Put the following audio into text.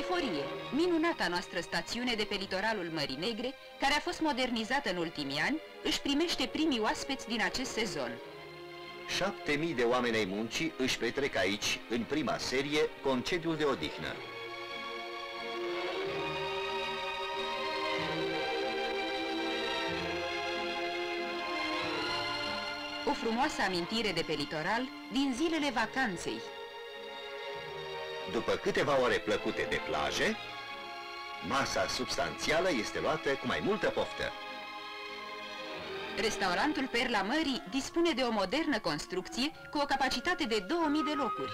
Eforie, minunata noastră stațiune de pe litoralul Mării Negre, care a fost modernizată în ultimii ani, își primește primii oaspeți din acest sezon. Șapte mii de oameni ai muncii își petrec aici, în prima serie, concediul de odihnă. O frumoasă amintire de pe litoral din zilele vacanței. După câteva ore plăcute de plaje, masa substanțială este luată cu mai multă poftă. Restaurantul Perla Mării dispune de o modernă construcție cu o capacitate de 2000 de locuri.